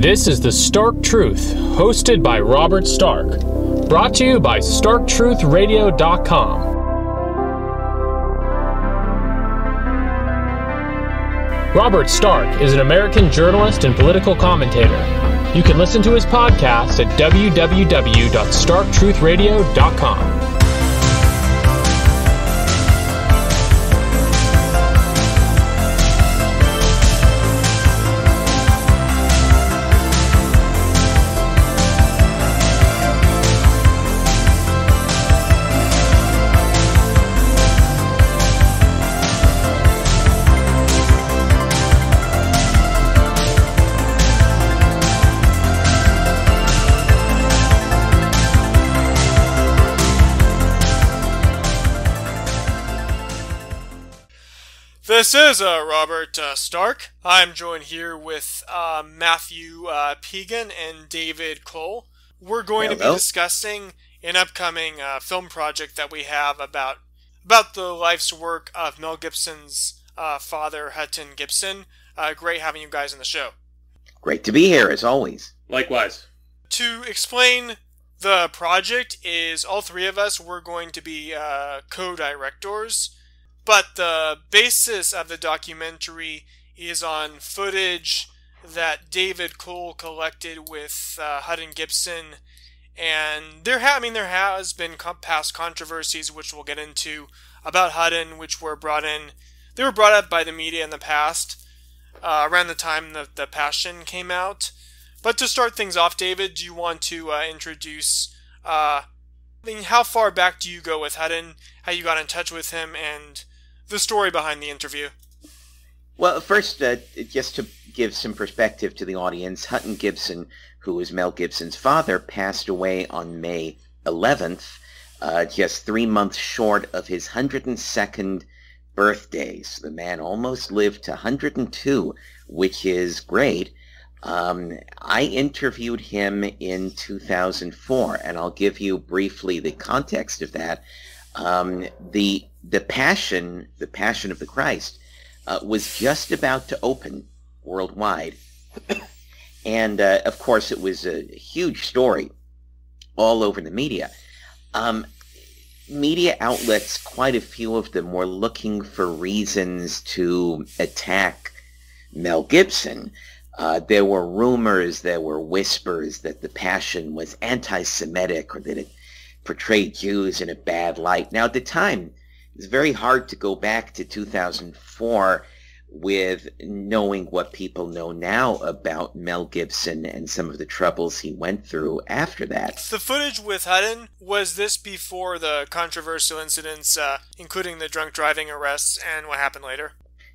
This is The Stark Truth, hosted by Robert Stark. Brought to you by StarkTruthRadio.com. Robert Stark is an American journalist and political commentator. You can listen to his podcast at www.starktruthradio.com. This is uh, Robert uh, Stark. I'm joined here with uh, Matthew uh, Pegan and David Cole. We're going Hello. to be discussing an upcoming uh, film project that we have about about the life's work of Mel Gibson's uh, father, Hutton Gibson. great having you guys on the show. Great to be here, as always. Likewise. To explain the project, is all three of us we're going to be co-directors. But the basis of the documentary is on footage that David Cole collected with uh, Hutton Gibson, and there ha- I mean there has been past controversies which we'll get into about Hutton, which were brought in. They were brought up by the media in the past, uh, around the time that the Passion came out. But to start things off, David, do you want to uh, introduce? Uh, I mean, how far back do you go with Hutton? How you got in touch with him, and the story behind the interview? Well, first, uh, just to give some perspective to the audience, Hutton Gibson, who was Mel Gibson's father, passed away on May 11th, uh, just three months short of his 102nd birthday. So the man almost lived to 102, which is great. Um, I interviewed him in 2004, and I'll give you briefly the context of that. Um, the the Passion, the Passion of the Christ, uh, was just about to open worldwide. and uh, of course, it was a huge story all over the media. Um, media outlets, quite a few of them, were looking for reasons to attack Mel Gibson. Uh, there were rumors, there were whispers that the Passion was anti-Semitic or that it portrayed Jews in a bad light. Now, at the time, it's very hard to go back to 2004 with knowing what people know now about Mel Gibson and some of the troubles he went through after that. The footage with Hutton, was this before the controversial incidents, uh, including the drunk driving arrests and what happened later?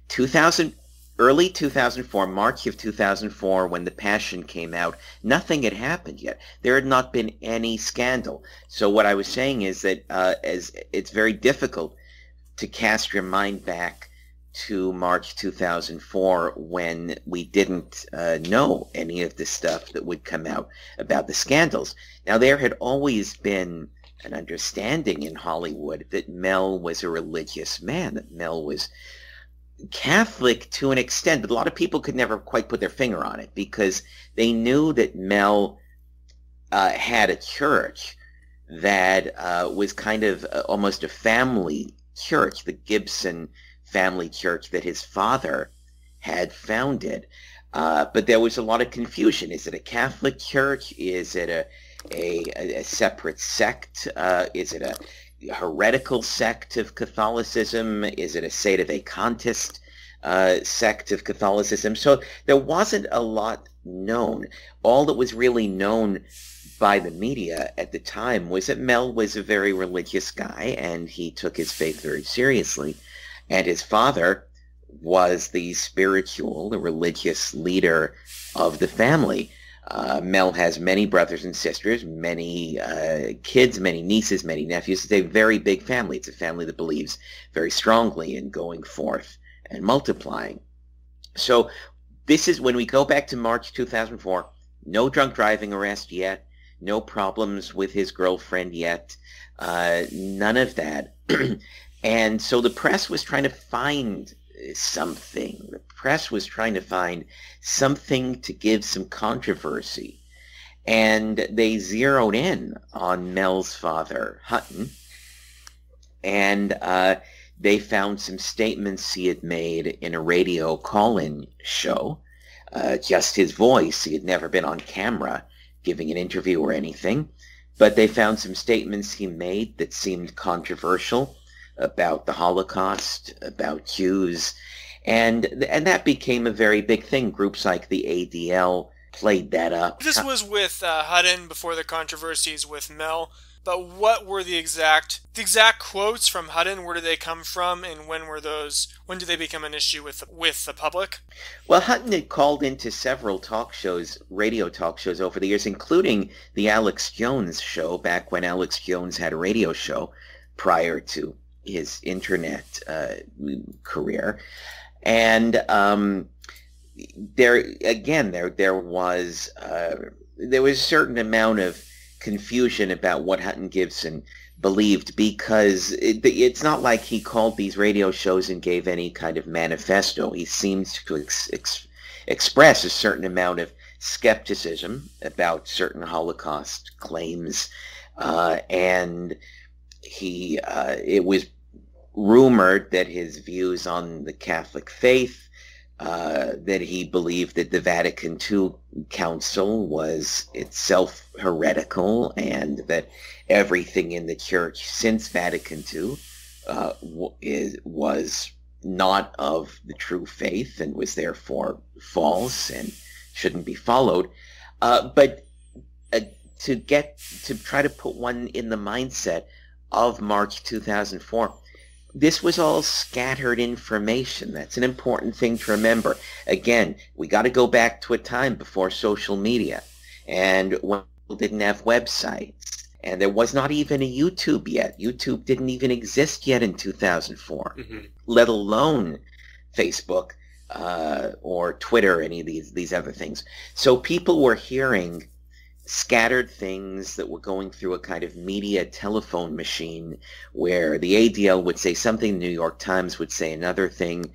2000, early 2004, March of 2004, when The Passion came out, nothing had happened yet. There had not been any scandal. So what I was saying is that uh, as it's very difficult to cast your mind back to March 2004 when we didn't uh, know any of the stuff that would come out about the scandals. Now, there had always been an understanding in Hollywood that Mel was a religious man, that Mel was Catholic to an extent, but a lot of people could never quite put their finger on it because they knew that Mel uh, had a church that uh, was kind of uh, almost a family church, the Gibson family church that his father had founded. Uh, but there was a lot of confusion. Is it a Catholic church? Is it a a, a separate sect? Uh, is it a heretical sect of Catholicism? Is it a Sedevacantist uh, sect of Catholicism? So there wasn't a lot known. All that was really known by the media at the time was that Mel was a very religious guy and he took his faith very seriously. And his father was the spiritual, the religious leader of the family. Uh, Mel has many brothers and sisters, many uh, kids, many nieces, many nephews. It's a very big family. It's a family that believes very strongly in going forth and multiplying. So this is when we go back to March 2004, no drunk driving arrest yet no problems with his girlfriend yet, uh, none of that. and so the press was trying to find something. The press was trying to find something to give some controversy. And they zeroed in on Mel's father, Hutton, and uh, they found some statements he had made in a radio call-in show. Uh, just his voice. He had never been on camera giving an interview or anything. But they found some statements he made that seemed controversial about the Holocaust, about Jews, and and that became a very big thing. Groups like the ADL played that up. This was with uh, Hutton before the controversies with Mel. But what were the exact the exact quotes from Hutton? Where did they come from, and when were those? When did they become an issue with with the public? Well, Hutton had called into several talk shows, radio talk shows over the years, including the Alex Jones show back when Alex Jones had a radio show prior to his internet uh, career, and um, there again there there was uh, there was a certain amount of confusion about what Hutton Gibson believed because it, it's not like he called these radio shows and gave any kind of manifesto. He seems to ex, ex, express a certain amount of skepticism about certain Holocaust claims, uh, and he uh, it was rumored that his views on the Catholic faith, uh, that he believed that the Vatican II Council was itself heretical and that everything in the church since Vatican II uh, is, was not of the true faith and was therefore false and shouldn't be followed. Uh, but uh, to get to try to put one in the mindset of March 2004, this was all scattered information. That's an important thing to remember. Again, we got to go back to a time before social media and when people didn't have websites. And there was not even a YouTube yet. YouTube didn't even exist yet in 2004, mm-hmm. let alone Facebook uh, or Twitter, or any of these, these other things. So people were hearing scattered things that were going through a kind of media telephone machine where the ADL would say something, the New York Times would say another thing.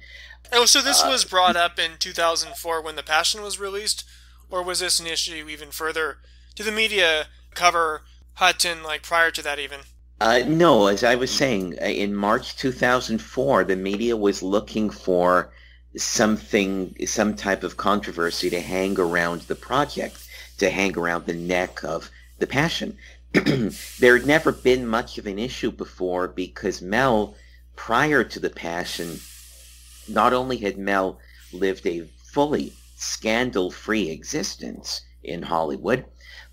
Oh, so this uh, was brought up in 2004 when The Passion was released? Or was this an issue even further? Did the media cover Hutton like prior to that even? Uh, no, as I was saying, uh, in March 2004, the media was looking for something, some type of controversy to hang around the project to hang around the neck of the Passion. there had never been much of an issue before because Mel, prior to the Passion, not only had Mel lived a fully scandal-free existence in Hollywood,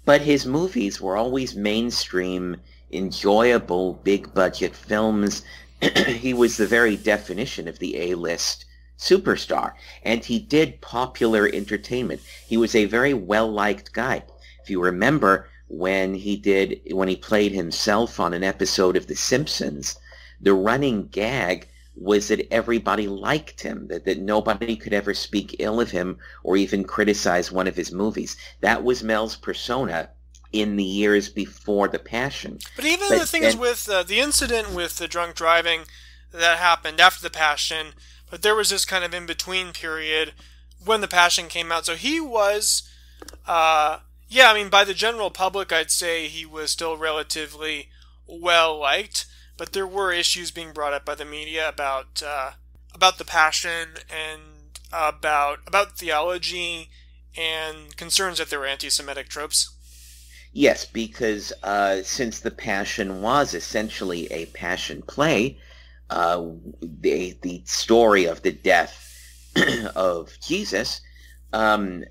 but his movies were always mainstream, enjoyable, big-budget films. he was the very definition of the A-list superstar. And he did popular entertainment. He was a very well-liked guy. If you remember when he did, when he played himself on an episode of The Simpsons, the running gag was that everybody liked him, that, that nobody could ever speak ill of him or even criticize one of his movies. That was Mel's persona in the years before The Passion. But even but the things then, with uh, the incident with the drunk driving that happened after The Passion, but there was this kind of in between period when the Passion came out. So he was, uh, yeah, I mean, by the general public, I'd say he was still relatively well liked. But there were issues being brought up by the media about uh, about the Passion and about about theology and concerns that there were anti-Semitic tropes. Yes, because uh, since the Passion was essentially a passion play, uh, the, the story of the death of Jesus, um,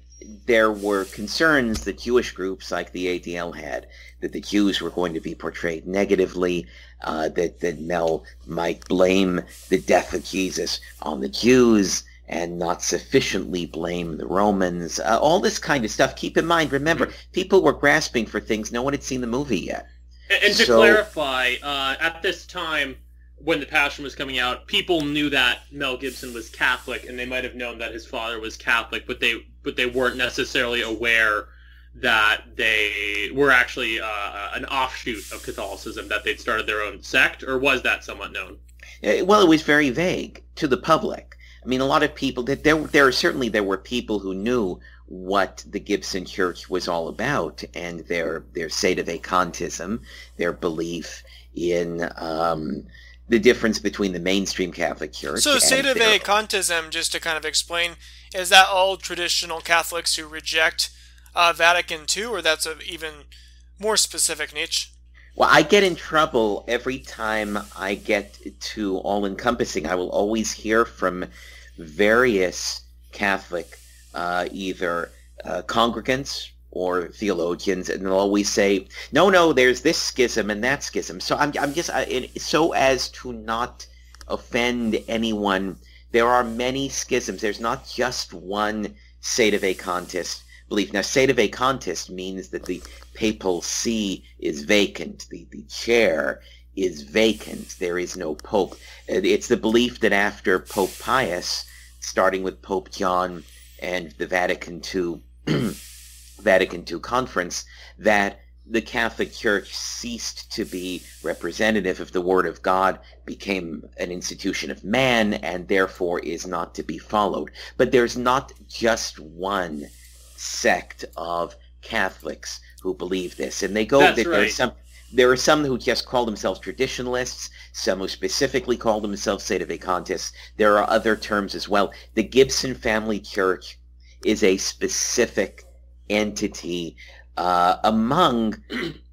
there were concerns that Jewish groups like the ADL had that the Jews were going to be portrayed negatively, uh, that, that Mel might blame the death of Jesus on the Jews and not sufficiently blame the Romans, uh, all this kind of stuff. Keep in mind, remember, people were grasping for things. No one had seen the movie yet. And, and to so, clarify, uh, at this time, when the Passion was coming out, people knew that Mel Gibson was Catholic, and they might have known that his father was Catholic, but they but they weren't necessarily aware that they were actually uh, an offshoot of Catholicism, that they'd started their own sect, or was that somewhat known? Uh, well, it was very vague to the public. I mean, a lot of people that there there certainly there were people who knew what the Gibson Church was all about and their their sedevacantism, their belief in um, the difference between the mainstream Catholic Church. So sedevacantism, just to kind of explain, is that all traditional Catholics who reject uh, Vatican II, or that's an even more specific niche? Well, I get in trouble every time I get to all encompassing. I will always hear from various Catholic, uh, either uh, congregants or theologians, and they'll always say, "No, no, there's this schism and that schism." So I'm, I'm just so as to not offend anyone. There are many schisms. There's not just one sedevacantist belief. Now, sedevacantist means that the papal see is vacant. The, the chair is vacant. There is no pope. It's the belief that after Pope Pius, starting with Pope John and the Vatican II, Vatican II conference, that the Catholic Church ceased to be representative of the Word of God, became an institution of man, and therefore is not to be followed. But there's not just one sect of Catholics who believe this, and they go. That's there, right. there are some. There are some who just call themselves traditionalists, some who specifically call themselves sedevacantists. There are other terms as well. The Gibson Family Church is a specific entity uh, among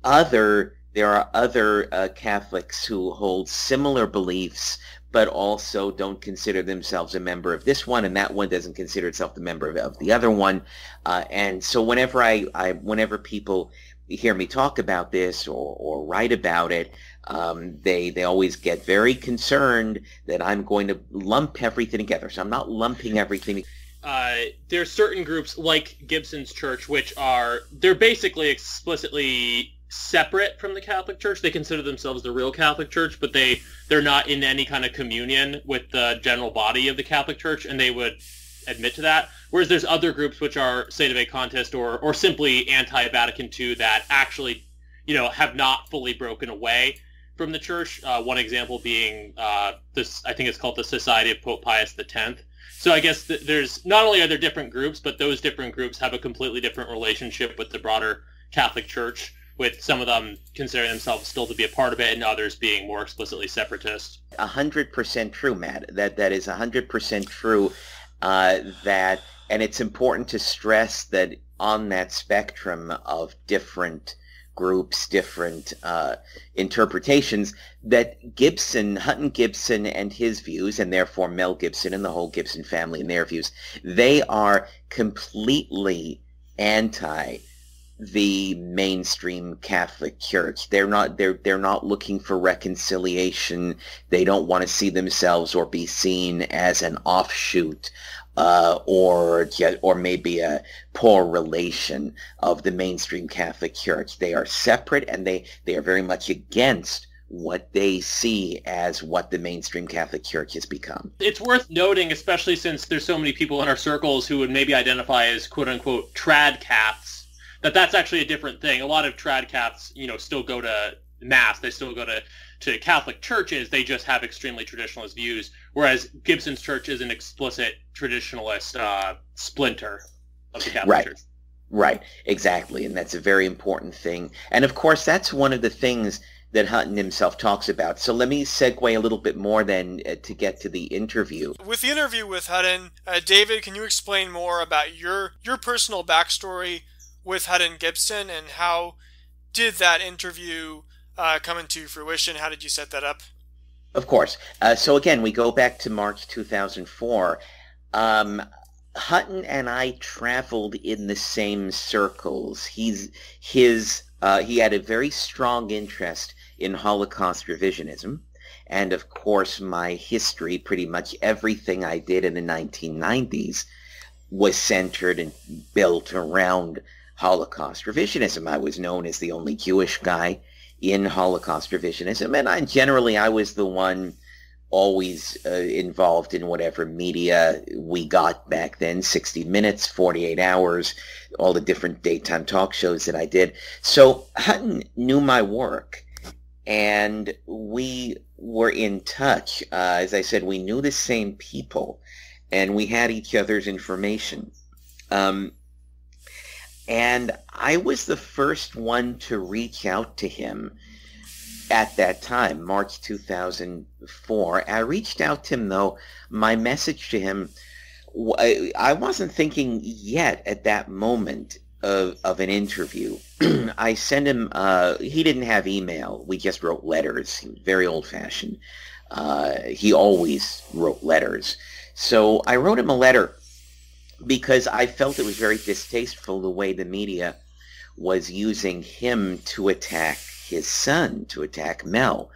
other. There are other uh, Catholics who hold similar beliefs, but also don't consider themselves a member of this one, and that one doesn't consider itself the member of, of the other one. Uh, and so whenever I, I, whenever people hear me talk about this or, or write about it, um, they they always get very concerned that I'm going to lump everything together. So I'm not lumping everything. Uh, there's certain groups like Gibson's Church, which are they're basically explicitly separate from the Catholic Church. They consider themselves the real Catholic Church, but they they're not in any kind of communion with the general body of the Catholic Church, and they would admit to that. Whereas there's other groups which are sedevacantist or or simply anti-Vatican II that actually, you know, have not fully broken away from the church. Uh, one example being uh, this, I think it's called the Society of Pope Pius X. So I guess th- there's not only are there different groups, but those different groups have a completely different relationship with the broader Catholic Church. With some of them considering themselves still to be a part of it, and others being more explicitly separatist. A hundred percent true, Matt. That that is a hundred percent true. Uh, that and it's important to stress that on that spectrum of different groups, different uh, interpretations, that Gibson, Hutton Gibson and his views, and therefore Mel Gibson and the whole Gibson family and their views, they are completely anti the mainstream Catholic Church. They're not they're they're not looking for reconciliation. They don't want to see themselves or be seen as an offshoot uh, or or maybe a poor relation of the mainstream Catholic Church. They are separate and they, they are very much against what they see as what the mainstream Catholic Church has become. It's worth noting, especially since there's so many people in our circles who would maybe identify as quote unquote trad Caths, that that's actually a different thing. A lot of trad Caths, you know, still go to mass. They still go to to Catholic churches. They just have extremely traditionalist views, whereas Gibson's church is an explicit traditionalist uh, splinter of the Catholic Right. Church. Right, exactly, and that's a very important thing. And of course, that's one of the things that Hutton himself talks about. So let me segue a little bit more then uh, to get to the interview. With the interview with Hutton, uh, David, can you explain more about your your personal backstory with Hutton Gibson and how did that interview uh, come into fruition? How did you set that up? Of course. Uh, so again, we go back to March 2004. Um, Hutton and I traveled in the same circles. He's his uh, he had a very strong interest in Holocaust revisionism, and of course, my history, pretty much everything I did in the 1990s, was centered and built around Holocaust revisionism. I was known as the only Jewish guy in Holocaust revisionism, and I generally I was the one always uh, involved in whatever media we got back then 60 minutes 48 hours all the different daytime talk shows that i did. So hutton knew my work and we were in touch. Uh, as i said we knew the same people and we had each other's information. Um, and I was the first one to reach out to him at that time, March 2004. I reached out to him, though. My message to him, I wasn't thinking yet at that moment of, of an interview. I sent him, uh, he didn't have email. We just wrote letters. Very old-fashioned. Uh, he always wrote letters. So I wrote him a letter because I felt it was very distasteful the way the media was using him to attack his son, to attack Mel.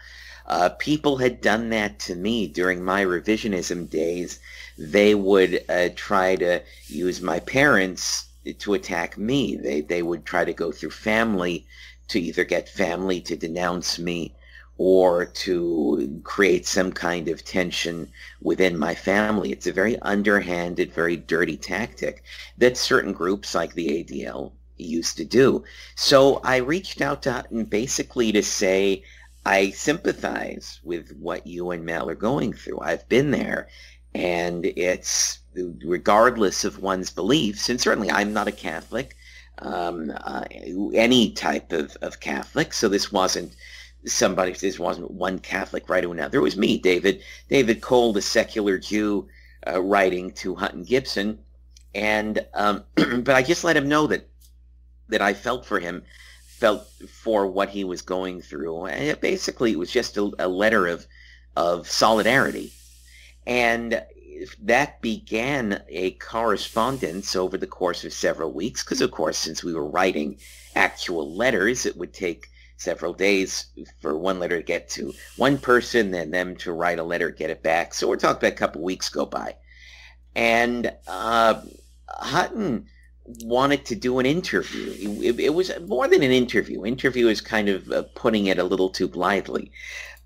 Uh, people had done that to me during my revisionism days. They would uh, try to use my parents to attack me. They, they would try to go through family to either get family to denounce me or to create some kind of tension within my family. It's a very underhanded, very dirty tactic that certain groups like the ADL used to do. So I reached out to Hutton basically to say, I sympathize with what you and Mel are going through. I've been there. And it's regardless of one's beliefs, and certainly I'm not a Catholic, um, uh, any type of, of Catholic, so this wasn't somebody this wasn't one Catholic writing to another. It was me, David, David Cole, the secular Jew, uh, writing to Hutton Gibson, and um, but I just let him know that that I felt for him, felt for what he was going through. And it basically, it was just a, a letter of of solidarity, and that began a correspondence over the course of several weeks. Because of course, since we were writing actual letters, it would take several days for one letter to get to one person, then them to write a letter, get it back. So we're talking about a couple weeks go by. And uh, Hutton wanted to do an interview. It, it, was more than an interview. Interview is kind of uh, putting it a little too blithely.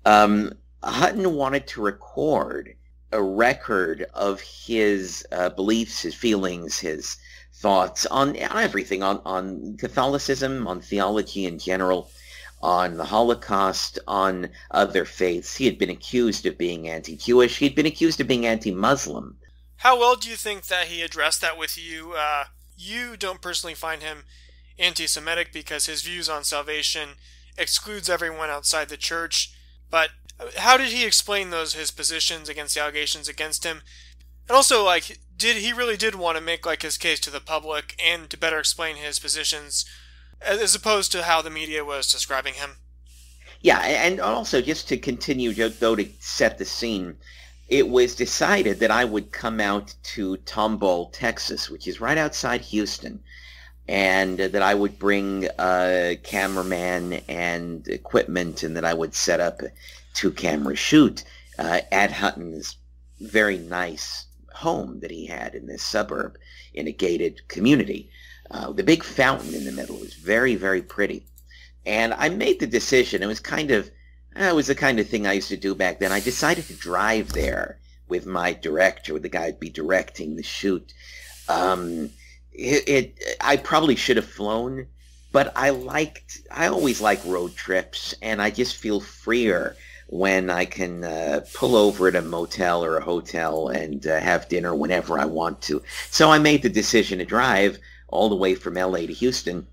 Um, Hutton wanted to record a record of his uh, beliefs, his feelings, his thoughts on, on everything, on, on Catholicism, on theology in general, on the Holocaust, on other faiths. He had been accused of being anti-Jewish. He had been accused of being anti-Muslim. How well do you think that he addressed that with you? Uh, you don't personally find him anti-Semitic because his views on salvation excludes everyone outside the church. But how did he explain those his positions against the allegations against him? And also, like, did he really did want to make like his case to the public and to better explain his positions as opposed to how the media was describing him. Yeah, and also just to continue, though, to set the scene, it was decided that I would come out to Tomball, Texas, which is right outside Houston, and that I would bring a cameraman and equipment, and that I would set up a two-camera shoot uh, at Hutton's very nice home that he had in this suburb in a gated community. Uh, the big fountain in the middle was very, very pretty. And I made the decision. It was kind of, uh, it was the kind of thing I used to do back then. I decided to drive there with my director, with the guy who'd be directing the shoot. Um, it, it, I probably should have flown, but I liked, I always like road trips, and I just feel freer when I can uh, pull over at a motel or a hotel and uh, have dinner whenever I want to. So I made the decision to drive all the way from LA to Houston.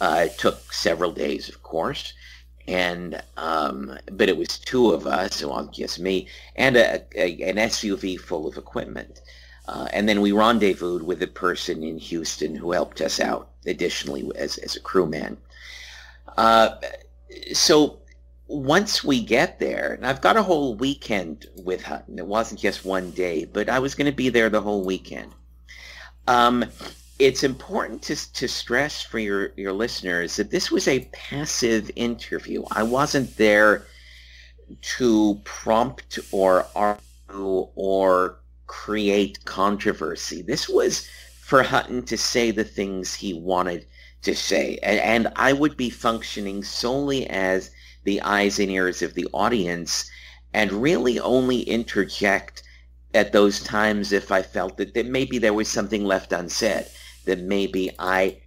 Uh, it took several days, of course, and um, but it was two of us, well, just me, and a, a, an SUV full of equipment. Uh, and then we rendezvoused with a person in Houston who helped us out additionally as, as a crewman. Uh, so once we get there, and I've got a whole weekend with Hutton. It wasn't just one day, but I was going to be there the whole weekend. Um, it's important to, to stress for your, your listeners that this was a passive interview. I wasn't there to prompt or argue or create controversy. This was for Hutton to say the things he wanted to say. And, and I would be functioning solely as the eyes and ears of the audience and really only interject at those times if I felt that, that maybe there was something left unsaid that maybe I,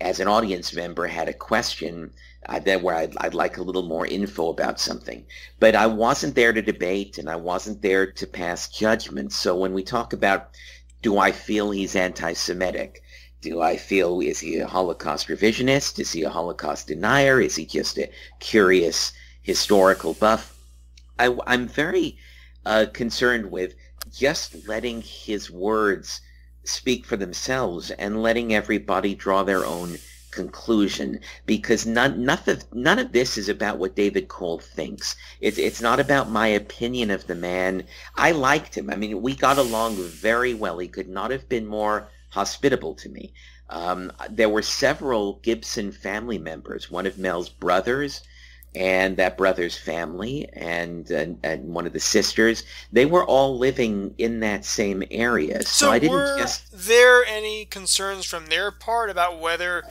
as an audience member, had a question uh, that where I'd, I'd like a little more info about something. But I wasn't there to debate and I wasn't there to pass judgment. So when we talk about do I feel he's anti-Semitic? Do I feel is he a Holocaust revisionist? Is he a Holocaust denier? Is he just a curious historical buff? I, am very uh, concerned with just letting his words speak for themselves and letting everybody draw their own conclusion because none, none, of, none of this is about what David Cole thinks. It, it's not about my opinion of the man. I liked him. I mean, we got along very well. He could not have been more hospitable to me. Um, there were several Gibson family members. One of Mel's brothers and that brother's family and, and, and one of the sisters they were all living in that same area so, so i didn't were just there any concerns from their part about whether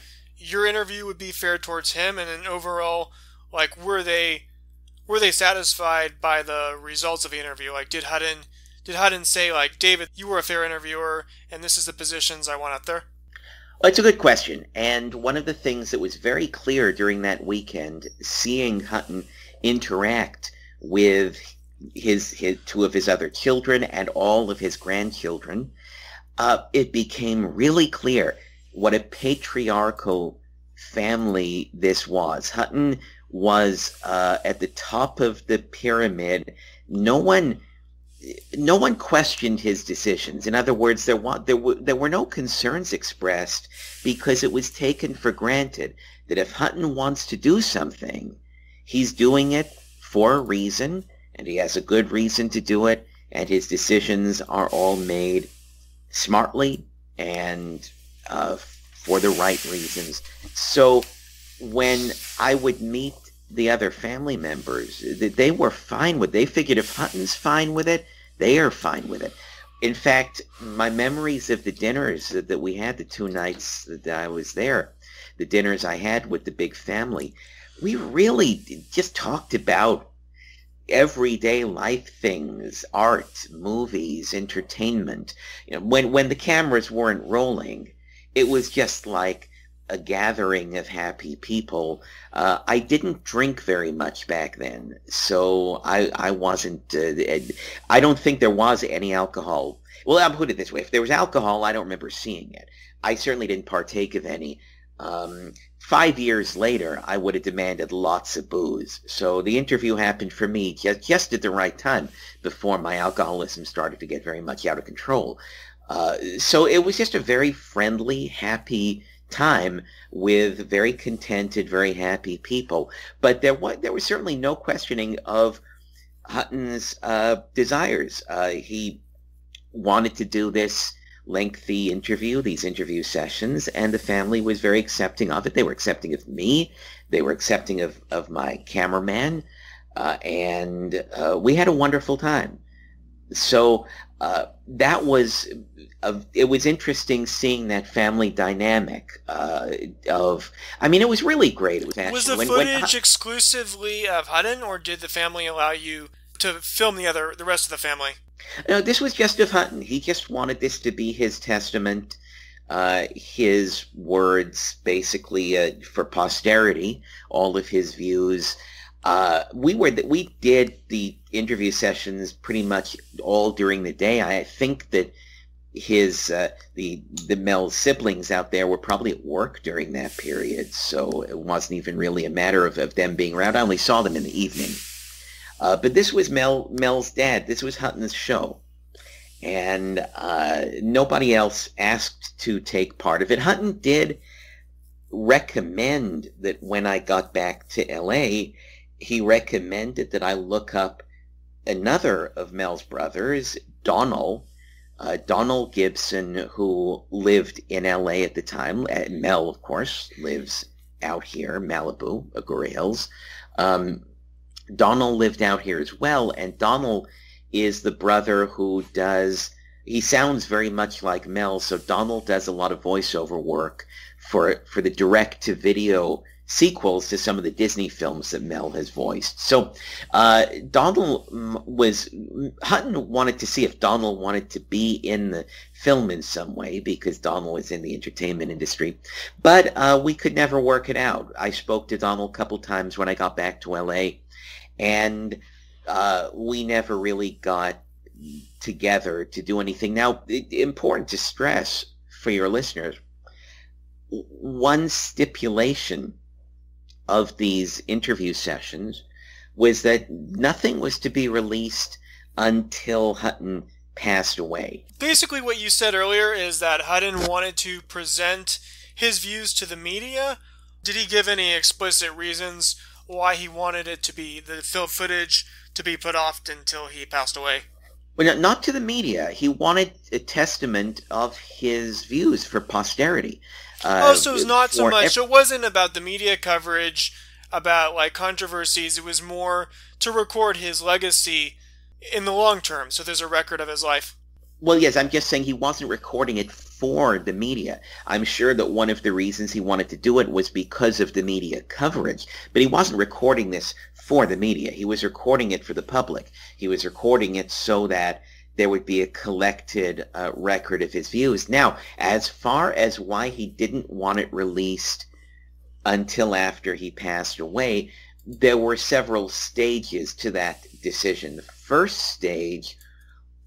your interview would be fair towards him, and then overall, like, were they were they satisfied by the results of the interview? Like, did Hutton did Hutton say like, David, you were a fair interviewer, and this is the positions I want out there? It's a good question, and one of the things that was very clear during that weekend, seeing Hutton interact with his, his two of his other children and all of his grandchildren, uh, it became really clear what a patriarchal family this was. Hutton was uh, at the top of the pyramid. No one, no one questioned his decisions. In other words, there, wa- there, w- there were no concerns expressed because it was taken for granted that if Hutton wants to do something, he's doing it for a reason, and he has a good reason to do it, and his decisions are all made smartly and uh, for the right reasons. So when I would meet the other family members, they were fine with. It. They figured if Hutton's fine with it, they are fine with it. In fact, my memories of the dinners that we had the two nights that I was there, the dinners I had with the big family, we really just talked about everyday life things, art, movies, entertainment. You know, when when the cameras weren't rolling, it was just like a gathering of happy people. Uh, I didn't drink very much back then, so I I wasn't. Uh, I don't think there was any alcohol. Well, I'll put it this way: if there was alcohol, I don't remember seeing it. I certainly didn't partake of any. Um, five years later, I would have demanded lots of booze. So the interview happened for me just, just at the right time before my alcoholism started to get very much out of control. Uh, so it was just a very friendly, happy time with very contented, very happy people. But there was there was certainly no questioning of Hutton's uh, desires. Uh, he wanted to do this lengthy interview, these interview sessions, and the family was very accepting of it. They were accepting of me. They were accepting of, of my cameraman. Uh, and uh, we had a wonderful time. So uh, that was uh, it was interesting seeing that family dynamic uh, of I mean it was really great. It was actually, was the when, footage when, exclusively of Hutton, or did the family allow you to film the other the rest of the family? No, this was just of Hutton. He just wanted this to be his testament, uh, his words, basically uh, for posterity, all of his views. Uh, we were that we did the interview sessions pretty much all during the day. I think that his uh, the the Mel siblings out there were probably at work during that period, so it wasn't even really a matter of, of them being around. I only saw them in the evening. Uh, but this was Mel Mel's dad. This was Hutton's show, and uh, nobody else asked to take part of it. Hutton did recommend that when I got back to L.A he recommended that I look up another of Mel's brothers, Donald, uh, Donald Gibson, who lived in L.A. at the time. Uh, Mel, of course, lives out here, Malibu, Agoura Hills. Um, Donald lived out here as well, and Donald is the brother who does. He sounds very much like Mel, so Donald does a lot of voiceover work for for the direct to video sequels to some of the Disney films that Mel has voiced. So uh, Donald was Hutton wanted to see if Donald wanted to be in the film in some way because Donald was in the entertainment industry, but uh, we could never work it out. I spoke to Donald a couple times when I got back to L.A. and uh, we never really got together to do anything. Now, it, important to stress for your listeners, one stipulation of these interview sessions was that nothing was to be released until Hutton passed away. Basically, what you said earlier is that Hutton wanted to present his views to the media. Did he give any explicit reasons why he wanted it to be the film footage to be put off until he passed away? Well, not to the media. He wanted a testament of his views for posterity. Uh, oh, so it's not so much. It wasn't about the media coverage about like controversies. It was more to record his legacy in the long term. So there's a record of his life. Well, yes, I'm just saying he wasn't recording it for the media. I'm sure that one of the reasons he wanted to do it was because of the media coverage, but he wasn't recording this for the media. He was recording it for the public. He was recording it so that there would be a collected uh, record of his views. Now, as far as why he didn't want it released until after he passed away, there were several stages to that decision. The first stage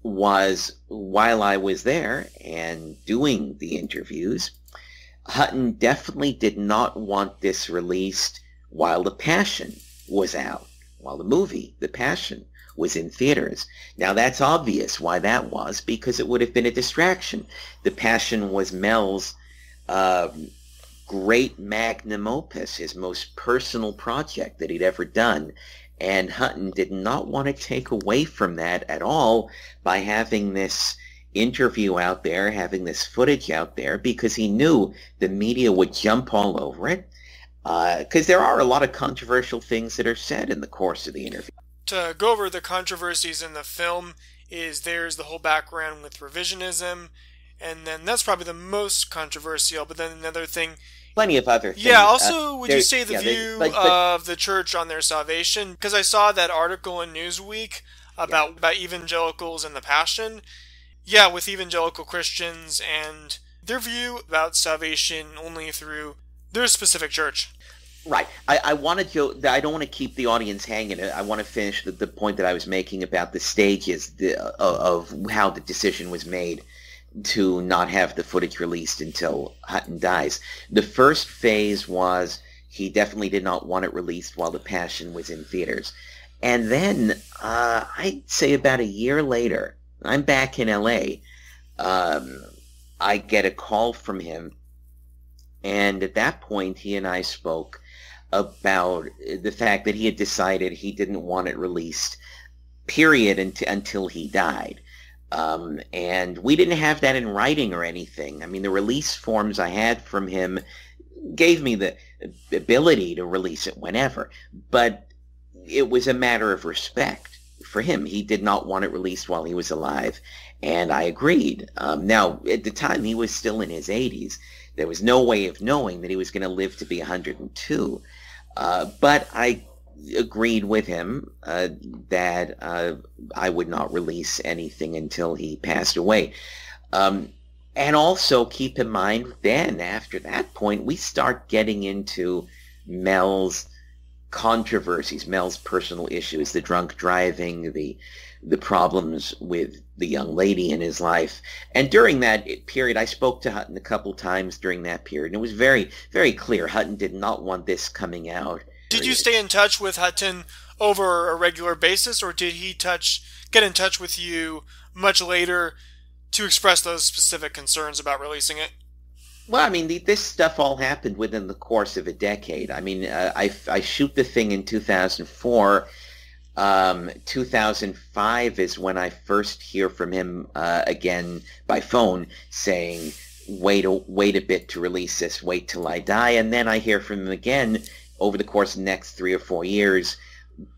was while I was there and doing the interviews, Hutton definitely did not want this released while The Passion was out, while the movie, The Passion, was in theaters. Now that's obvious why that was, because it would have been a distraction. The Passion was Mel's uh, great magnum opus, his most personal project that he'd ever done. And Hutton did not want to take away from that at all by having this interview out there, having this footage out there, because he knew the media would jump all over it. Because uh, there are a lot of controversial things that are said in the course of the interview to go over the controversies in the film is there's the whole background with revisionism, and then that's probably the most controversial. But then another thing, plenty of other things. Yeah. Also, uh, would you say the yeah, view like, of the church on their salvation? Because I saw that article in Newsweek about yeah. about evangelicals and the Passion. Yeah, with evangelical Christians and their view about salvation only through their specific church. Right. I, I wanted to. I don't want to keep the audience hanging. I want to finish the, the point that I was making about the stages the, uh, of how the decision was made to not have the footage released until Hutton dies. The first phase was he definitely did not want it released while The Passion was in theaters. And then, uh, I'd say about a year later, I'm back in L.A., um, I get a call from him. And at that point, he and I spoke about the fact that he had decided he didn't want it released, period, until, until he died. Um, and we didn't have that in writing or anything. I mean, the release forms I had from him gave me the ability to release it whenever, but it was a matter of respect for him. He did not want it released while he was alive, and I agreed. Um, now, at the time, he was still in his 80s. There was no way of knowing that he was going to live to be 102. Uh, but I agreed with him uh, that uh, I would not release anything until he passed away. Um, and also keep in mind, then after that point, we start getting into Mel's controversies, Mel's personal issues, the drunk driving, the the problems with the young lady in his life. And during that period, I spoke to Hutton a couple times during that period, and it was very, very clear Hutton did not want this coming out. Did you stay in touch with Hutton over a regular basis, or did he touch get in touch with you much later to express those specific concerns about releasing it? Well, I mean, the, this stuff all happened within the course of a decade. I mean, uh, I, I shoot the thing in 2004 um, 2005 is when I first hear from him uh, again by phone saying, wait a, wait a bit to release this, wait till I die. And then I hear from him again over the course of the next three or four years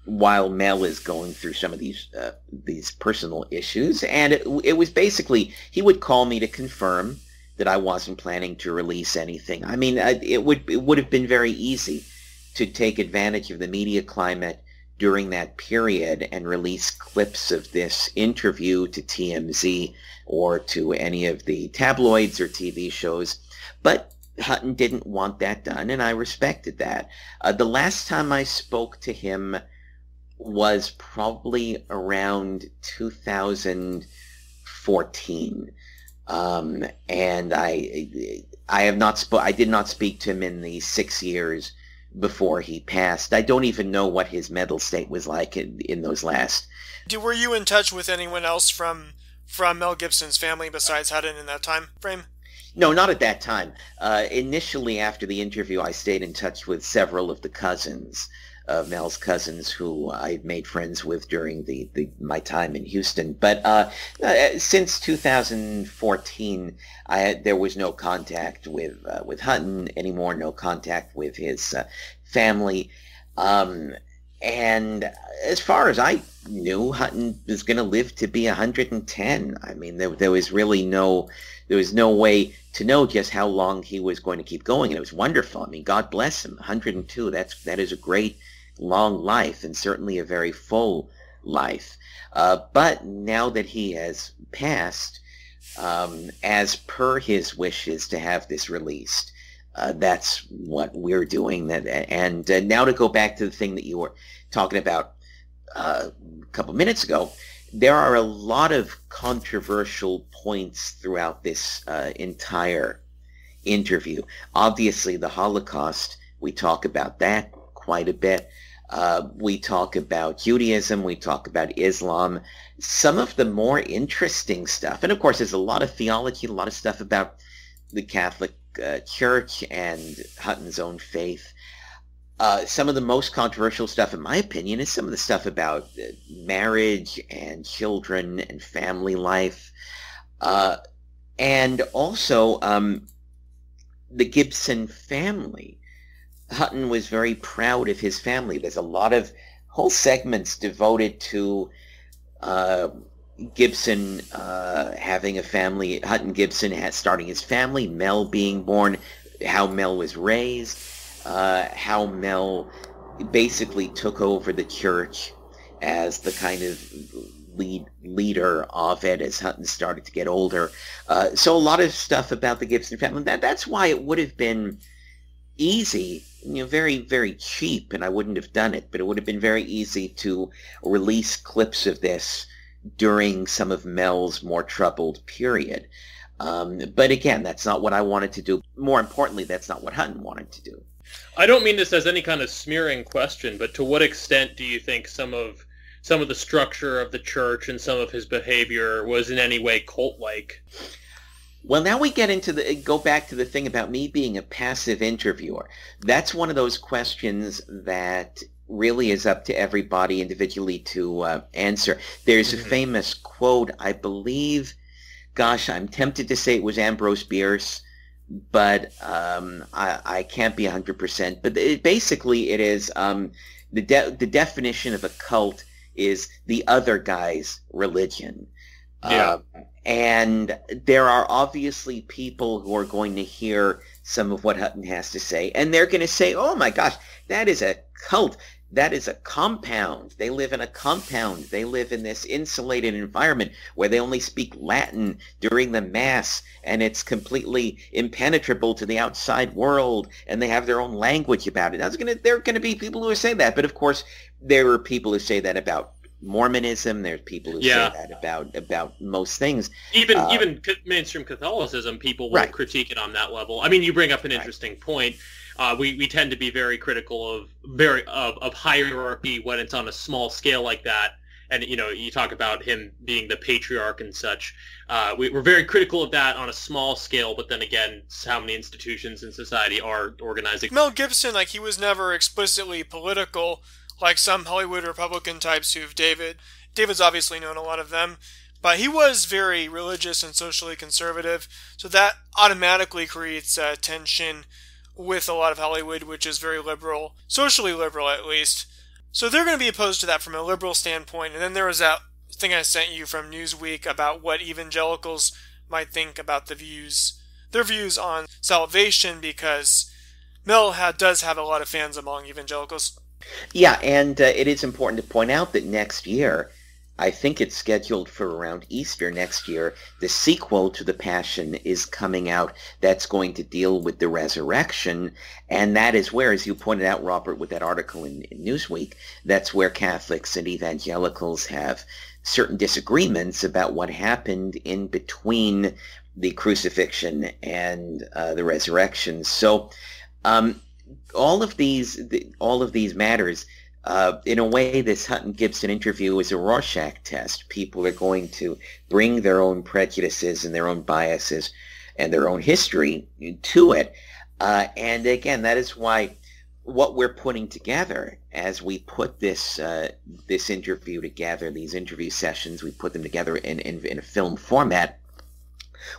while Mel is going through some of these uh, these personal issues. And it, it was basically, he would call me to confirm that I wasn't planning to release anything. I mean, it would it would have been very easy to take advantage of the media climate during that period and release clips of this interview to TMZ or to any of the tabloids or TV shows. But Hutton didn't want that done, and I respected that. Uh, the last time I spoke to him was probably around 2014. Um, and I, I have not sp- I did not speak to him in the six years before he passed. I don't even know what his mental state was like in, in those last. Were you in touch with anyone else from from Mel Gibson's family besides Hutton in that time frame? No, not at that time. Uh, initially, after the interview, I stayed in touch with several of the cousins of Mel's cousins who I made friends with during the, the my time in Houston. But uh, uh, since 2014, I had, there was no contact with uh, with Hutton anymore. No contact with his uh, family. Um, and as far as I knew, Hutton was going to live to be 110. I mean, there, there was really no there was no way to know just how long he was going to keep going. And it was wonderful. I mean, God bless him. 102. That's that is a great long life and certainly a very full life. Uh, but now that he has passed, um, as per his wishes to have this released, uh, that's what we're doing. That and uh, now to go back to the thing that you were talking about uh, a couple minutes ago, there are a lot of controversial points throughout this uh, entire interview. Obviously, the Holocaust. We talk about that quite a bit. Uh, we talk about Judaism, we talk about Islam, some of the more interesting stuff. And of course, there's a lot of theology, a lot of stuff about the Catholic uh, Church and Hutton's own faith. Uh, some of the most controversial stuff, in my opinion, is some of the stuff about uh, marriage and children and family life. Uh, and also um, the Gibson family Hutton was very proud of his family. There's a lot of whole segments devoted to uh, Gibson uh, having a family, Hutton Gibson starting his family, Mel being born, how Mel was raised, uh, how Mel basically took over the church as the kind of lead leader of it as Hutton started to get older. Uh, so a lot of stuff about the Gibson family. That that's why it would have been easy you know, very, very cheap, and I wouldn't have done it, but it would have been very easy to release clips of this during some of Mel's more troubled period. Um, but again, that's not what I wanted to do. More importantly, that's not what Hutton wanted to do. I don't mean this as any kind of smearing question, but to what extent do you think some of some of the structure of the church and some of his behavior was in any way cult-like? Well, now we get into the go back to the thing about me being a passive interviewer. That's one of those questions that really is up to everybody individually to uh, answer. There's mm-hmm. a famous quote, I believe. Gosh, I'm tempted to say it was Ambrose Bierce, but um, I, I, can't be 100%. But it, basically, it is um, the de- the definition of a cult is the other guy's religion. Yeah. Uh, and there are obviously people who are going to hear some of what Hutton has to say, and they're going to say, oh my gosh, that is a cult. That is a compound. They live in a compound. They live in this insulated environment where they only speak Latin during the Mass, and it's completely impenetrable to the outside world, and they have their own language about it. That's gonna, there are going to be people who say that, but of course, there are people who say that about Mormonism. There's people who yeah. say that about about most things. Even uh, even mainstream Catholicism, people will right. critique it on that level. I mean, you bring up an interesting right. point. Uh, we, we tend to be very critical of very of, of hierarchy when it's on a small scale like that. And you know, you talk about him being the patriarch and such. Uh, we, are very critical of that on a small scale, but then again, how many institutions in society are organizing? Mel Gibson, like he was never explicitly political like some Hollywood Republican types who've David. David's obviously known a lot of them, but he was very religious and socially conservative, so that automatically creates uh, tension with a lot of Hollywood, which is very liberal, socially liberal at least. So they're going to be opposed to that from a liberal standpoint. And then there was that thing I sent you from Newsweek about what evangelicals might think about the views, their views on salvation, because Mel ha- does have a lot of fans among evangelicals. Yeah, and uh, it is important to point out that next year, I think it's scheduled for around Easter next year, the sequel to The Passion is coming out that's going to deal with the resurrection. And that is where, as you pointed out, Robert, with that article in, in Newsweek, that's where Catholics and evangelicals have certain disagreements about what happened in between the crucifixion and uh, the resurrection. So um, all of these, all of these matters, uh, in a way, this Hutton Gibson interview is a Rorschach test. People are going to bring their own prejudices and their own biases and their own history to it. Uh, and again, that is why what we're putting together as we put this uh, this interview together, these interview sessions, we put them together in, in, in a film format.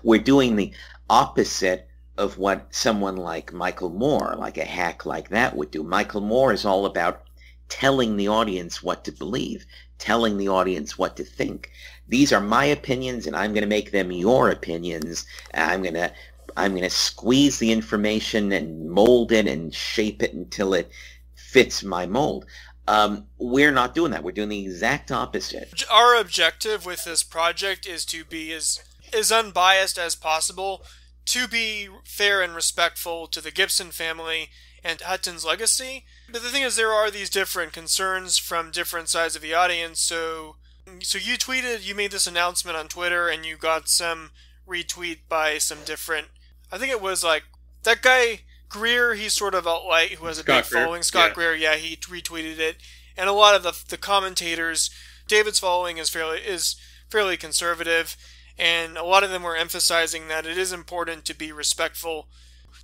We're doing the opposite of what someone like Michael Moore, like a hack like that would do. Michael Moore is all about telling the audience what to believe, telling the audience what to think. These are my opinions and I'm going to make them your opinions. I'm going to I'm going to squeeze the information and mold it and shape it until it fits my mold. Um, we're not doing that. We're doing the exact opposite. Our objective with this project is to be as as unbiased as possible to be fair and respectful to the Gibson family and Hutton's legacy. But the thing is, there are these different concerns from different sides of the audience. So, so you tweeted, you made this announcement on Twitter, and you got some retweet by some different. I think it was like that guy Greer. He's sort of a light who has a Scott big Greer. following. Scott yeah. Greer, yeah, he retweeted it, and a lot of the the commentators. David's following is fairly is fairly conservative and a lot of them were emphasizing that it is important to be respectful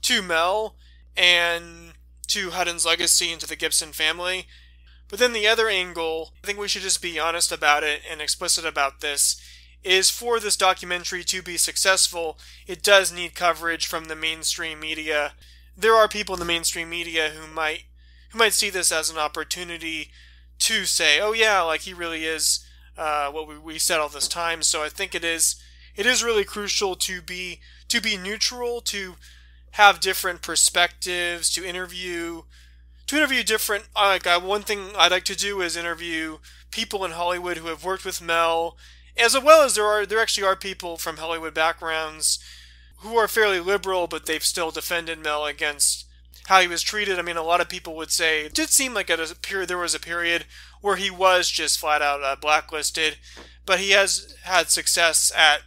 to Mel and to Hutton's legacy and to the Gibson family. But then the other angle, I think we should just be honest about it and explicit about this, is for this documentary to be successful, it does need coverage from the mainstream media. There are people in the mainstream media who might who might see this as an opportunity to say, "Oh yeah, like he really is uh, what we, we said all this time." So I think it is it is really crucial to be to be neutral, to have different perspectives, to interview to interview different like uh, one thing I'd like to do is interview people in Hollywood who have worked with Mel, as well as there are there actually are people from Hollywood backgrounds who are fairly liberal, but they've still defended Mel against how he was treated. I mean, a lot of people would say it did seem like at a period there was a period where he was just flat out uh, blacklisted, but he has had success at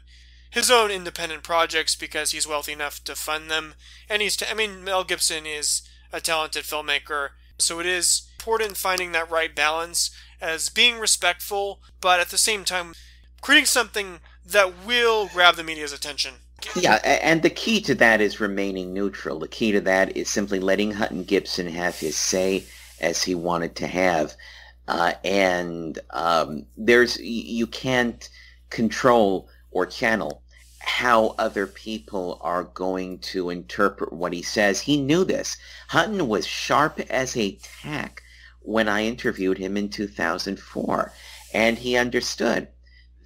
his own independent projects because he's wealthy enough to fund them. And he's, I mean, Mel Gibson is a talented filmmaker, so it is important finding that right balance as being respectful, but at the same time, creating something that will grab the media's attention. Yeah, and the key to that is remaining neutral. The key to that is simply letting Hutton Gibson have his say as he wanted to have. Uh, and um, there's you can't control or channel how other people are going to interpret what he says. He knew this. Hutton was sharp as a tack when I interviewed him in 2004, and he understood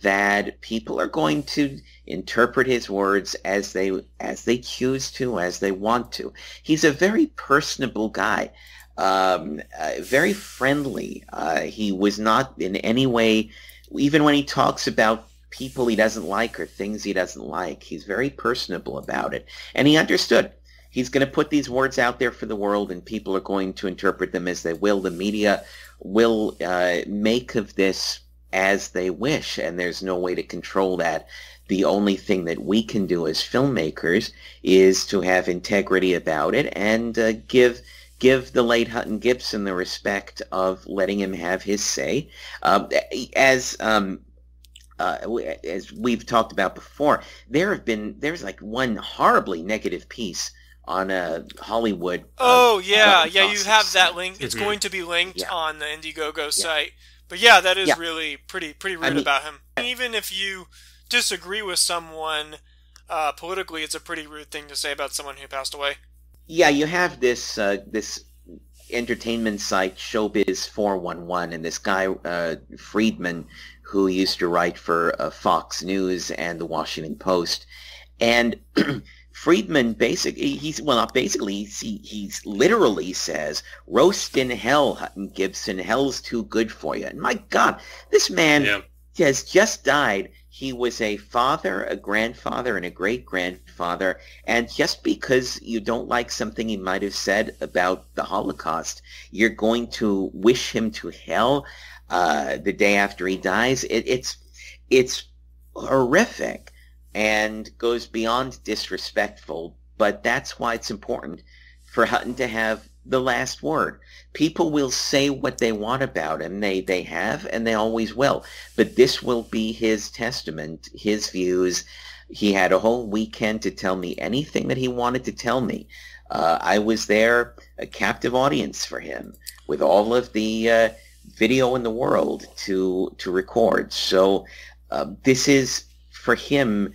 that people are going to interpret his words as they as they choose to, as they want to. He's a very personable guy, um, uh, very friendly. Uh, he was not in any way, even when he talks about people he doesn't like or things he doesn't like. He's very personable about it. And he understood. He's going to put these words out there for the world and people are going to interpret them as they will. The media will uh, make of this as they wish and there's no way to control that. The only thing that we can do as filmmakers is to have integrity about it and uh, give give the late Hutton Gibson the respect of letting him have his say. Um, as um, uh, as we've talked about before, there have been there's like one horribly negative piece on a Hollywood. Uh, oh yeah, yeah, you have that link. It's mm-hmm. going to be linked yeah. on the Indiegogo yeah. site. But yeah, that is yeah. really pretty pretty rude I mean, about him. Even if you disagree with someone uh, politically, it's a pretty rude thing to say about someone who passed away. Yeah, you have this uh, this entertainment site Showbiz 411 and this guy uh, Friedman who used to write for uh, Fox News and the Washington Post. And Friedman basically he's well not basically he he's literally says roast in hell Hutton Gibson hell's too good for you and my God this man Yeah. has just died he was a father a grandfather and a great grandfather and just because you don't like something he might have said about the Holocaust you're going to wish him to hell uh, the day after he dies. It, it's it's horrific and goes beyond disrespectful, but that's why it's important for Hutton to have the last word. People will say what they want about him. They they have and they always will. But this will be his testament, his views. He had a whole weekend to tell me anything that he wanted to tell me. Uh, I was there, a captive audience for him, with all of the uh, video in the world to to record. So uh, this is for him.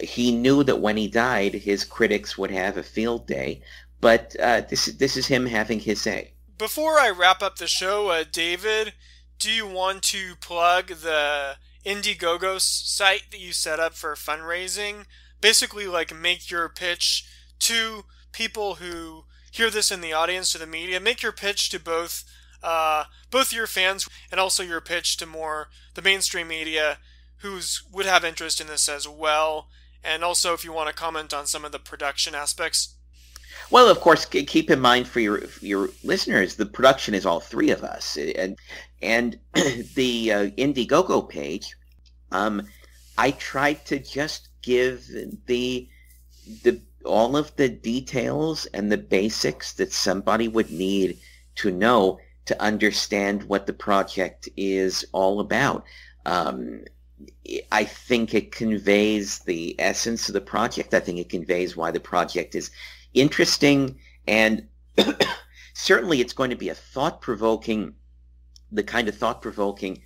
He knew that when he died, his critics would have a field day. But uh, this this is him having his say. Before I wrap up the show, uh, David, do you want to plug the Indiegogo site that you set up for fundraising? Basically, like make your pitch to people who hear this in the audience, to the media. Make your pitch to both uh, both your fans and also your pitch to more the mainstream media who's would have interest in this as well. And also, if you want to comment on some of the production aspects. Well, of course, keep in mind for your your listeners, the production is all three of us, and and the uh, Indiegogo page. Um, I tried to just give the the all of the details and the basics that somebody would need to know to understand what the project is all about. Um, I think it conveys the essence of the project. I think it conveys why the project is interesting and certainly it's going to be a thought-provoking the kind of thought-provoking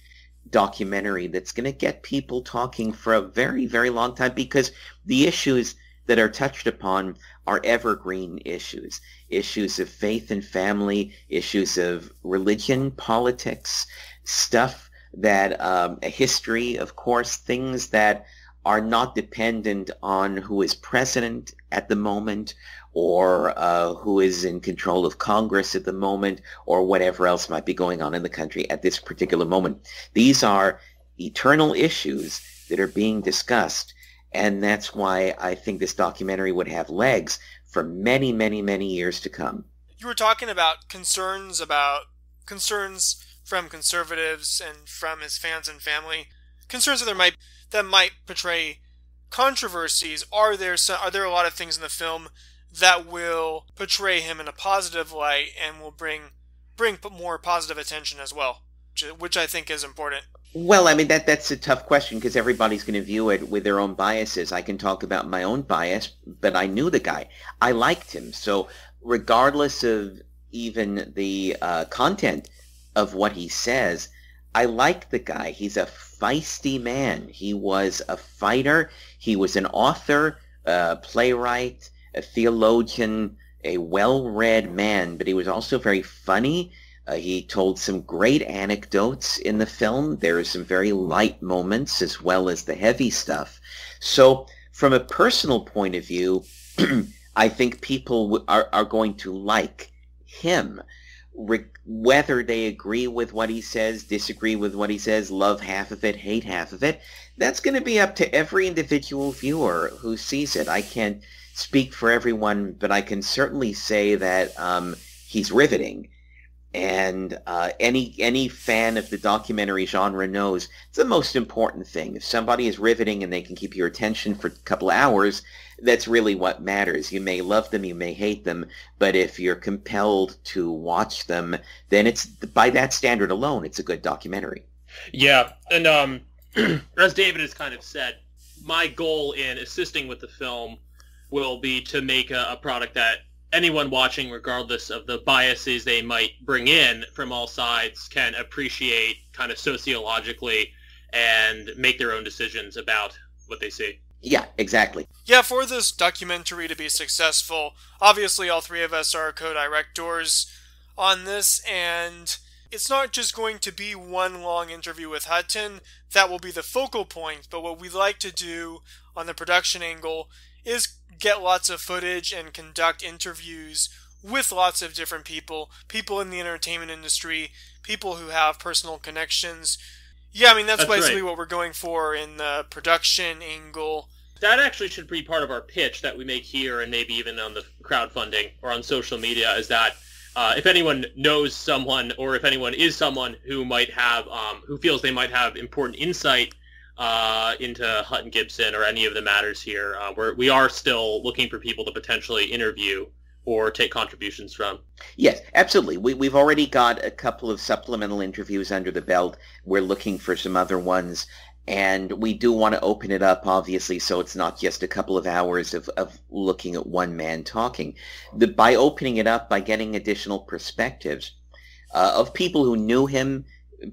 documentary that's going to get people talking for a very very long time because the issues that are touched upon are evergreen issues. Issues of faith and family issues of religion politics stuff that um, a history of course things that are not dependent on who is president at the moment or uh, who is in control of Congress at the moment or whatever else might be going on in the country at this particular moment. These are eternal issues that are being discussed. And that's why I think this documentary would have legs for many, many, many years to come. You were talking about concerns about concerns from conservatives and from his fans and family. Concerns that there might that might portray controversies. Are there some, are there a lot of things in the film that will portray him in a positive light and will bring bring more positive attention as well, which, I think is important. Well, I mean that that's a tough question because everybody's going to view it with their own biases. I can talk about my own bias, but I knew the guy. I liked him. So regardless of even the uh, content of what he says, I like the guy. He's a feisty man. He was a fighter. He was an author, a playwright, a theologian, a well-read man, but he was also very funny. Uh, he told some great anecdotes in the film. There are some very light moments as well as the heavy stuff. So from a personal point of view, I think people are, are going to like him. Re- whether they agree with what he says, disagree with what he says, love half of it, hate half of it, that's going to be up to every individual viewer who sees it. I can't speak for everyone, but I can certainly say that um, he's riveting. And uh, any any fan of the documentary genre knows it's the most important thing. If somebody is riveting and they can keep your attention for a couple hours, that's really what matters. You may love them, you may hate them, but if you're compelled to watch them, then it's by that standard alone, it's a good documentary. Yeah, and um, as David has kind of said, my goal in assisting with the film will be to make a, a product that anyone watching, regardless of the biases they might bring in from all sides, can appreciate kind of sociologically and make their own decisions about what they see. Yeah, exactly. Yeah, for this documentary to be successful, obviously all three of us are co-directors on this, and it's not just going to be one long interview with Hutton that will be the focal point, but what we like to do on the production angle is get lots of footage and conduct interviews with lots of different people, people in the entertainment industry, people who have personal connections. Yeah, I mean that's, That's basically right. what we're going for in the production angle. That actually should be part of our pitch that we make here and maybe even on the crowdfunding or on social media is that uh, if anyone knows someone or if anyone is someone who might have, um, who feels they might have important insight uh, into Hutton Gibson or any of the matters here, uh, we're, we are still looking for people to potentially interview or take contributions from. Yes, absolutely. We, we've already got a couple of supplemental interviews under the belt. We're looking for some other ones. And we do want to open it up, obviously, so it's not just a couple of hours of, of looking at one man talking. The, by opening it up, by getting additional perspectives uh, of people who knew him,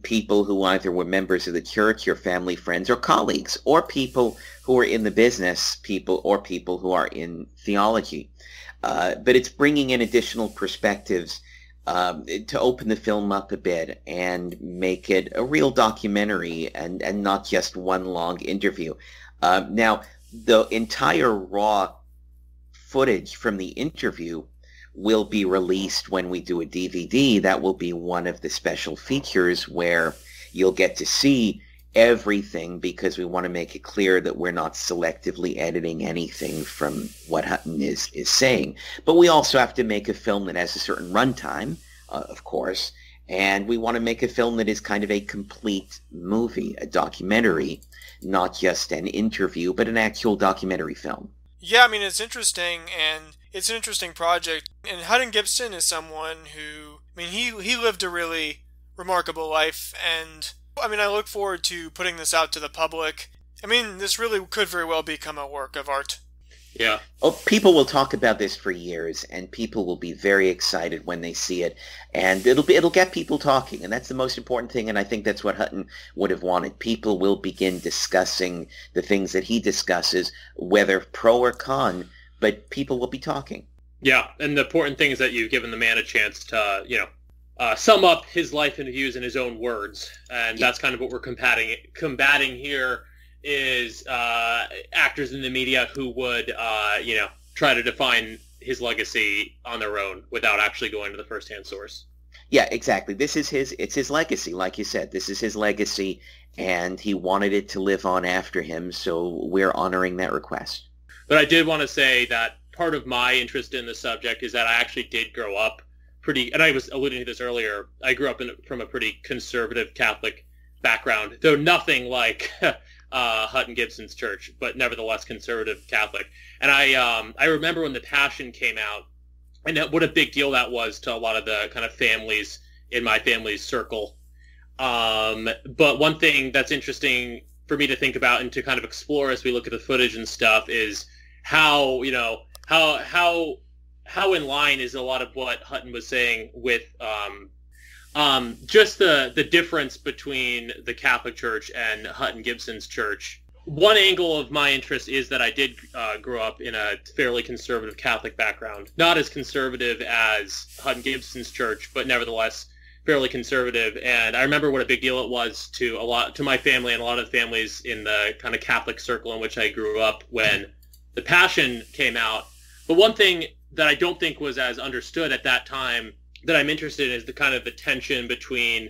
people who either were members of the church or family friends or colleagues, or people who are in the business, people or people who are in theology. Uh, but it's bringing in additional perspectives um, to open the film up a bit and make it a real documentary and, and not just one long interview. Uh, now, the entire raw footage from the interview will be released when we do a DVD. That will be one of the special features where you'll get to see everything because we want to make it clear that we're not selectively editing anything from what Hutton is, is saying. But we also have to make a film that has a certain runtime, uh, of course, and we want to make a film that is kind of a complete movie, a documentary, not just an interview, but an actual documentary film. Yeah, I mean it's interesting and it's an interesting project. And Hutton Gibson is someone who, I mean, he he lived a really remarkable life, and I mean, I look forward to putting this out to the public. I mean, this really could very well become a work of art. Yeah. Oh, people will talk about this for years, and people will be very excited when they see it, and it'll be it'll get people talking, and that's the most important thing. And I think that's what Hutton would have wanted. People will begin discussing the things that he discusses, whether pro or con, but people will be talking. Yeah, and the important thing is that you've given the man a chance to, you know, uh, sum up his life and views in his own words, and that's kind of what we're combating. Combating here is uh, actors in the media who would, uh, you know, try to define his legacy on their own without actually going to the first-hand source. Yeah, exactly. This is his. It's his legacy, like you said. This is his legacy, and he wanted it to live on after him. So we're honoring that request. But I did want to say that part of my interest in the subject is that I actually did grow up pretty, and I was alluding to this earlier. I grew up in, from a pretty conservative Catholic background, though nothing like uh, Hutton Gibson's church, but nevertheless conservative Catholic. And I, um, I remember when the Passion came out, and what a big deal that was to a lot of the kind of families in my family's circle. Um, but one thing that's interesting for me to think about and to kind of explore as we look at the footage and stuff is how you know how how how in line is a lot of what Hutton was saying with um, um, just the the difference between the Catholic Church and Hutton Gibson's church. One angle of my interest is that I did uh, grow up in a fairly conservative Catholic background, not as conservative as Hutton Gibson's church, but nevertheless fairly conservative. And I remember what a big deal it was to a lot to my family and a lot of families in the kind of Catholic circle in which I grew up when the Passion came out. But one thing that I don't think was as understood at that time that I'm interested in is the kind of the tension between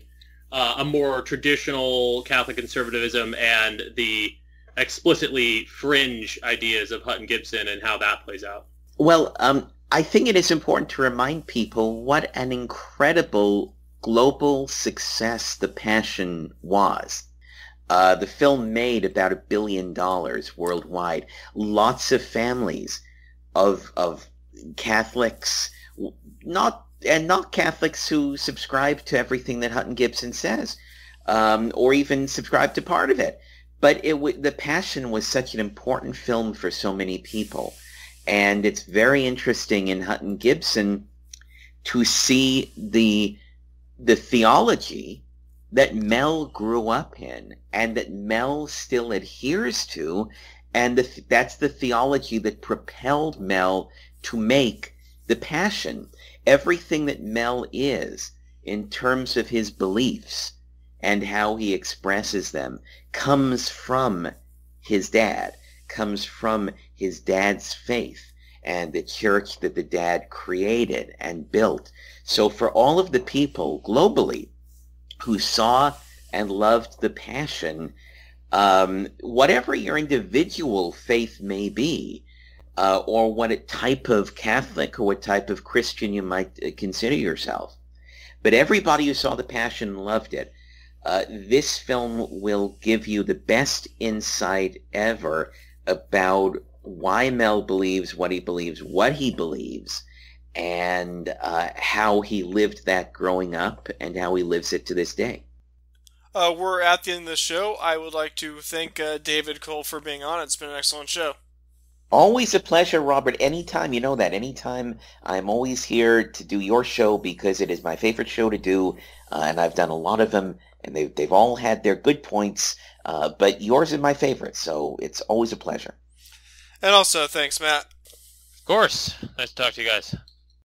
uh, a more traditional Catholic conservatism and the explicitly fringe ideas of Hutton Gibson and how that plays out. Well, um, I think it is important to remind people what an incredible global success The Passion was. Uh, the film made about a billion dollars worldwide. Lots of families of of Catholics, not and not Catholics who subscribe to everything that Hutton Gibson says, um, or even subscribe to part of it. But it w- the Passion was such an important film for so many people, and it's very interesting in Hutton Gibson to see the the theology that Mel grew up in and that Mel still adheres to, and the, that's the theology that propelled Mel to make the Passion. Everything that Mel is in terms of his beliefs and how he expresses them comes from his dad, comes from his dad's faith and the church that the dad created and built. So for all of the people globally who saw and loved the Passion, um, whatever your individual faith may be, uh, or what type of Catholic or what type of Christian you might uh, consider yourself, but everybody who saw the Passion loved it. Uh, this film will give you the best insight ever about why Mel believes what he believes, what he believes, and uh, how he lived that growing up and how he lives it to this day. Uh, we're at the end of the show. I would like to thank uh, David Cole for being on. It's been an excellent show. Always a pleasure, Robert. Anytime, you know that. Anytime, I'm always here to do your show because it is my favorite show to do, uh, and I've done a lot of them, and they've, they've all had their good points, uh, but yours is my favorite, so it's always a pleasure. And also, thanks, Matt. Of course. Nice to talk to you guys.